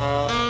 Música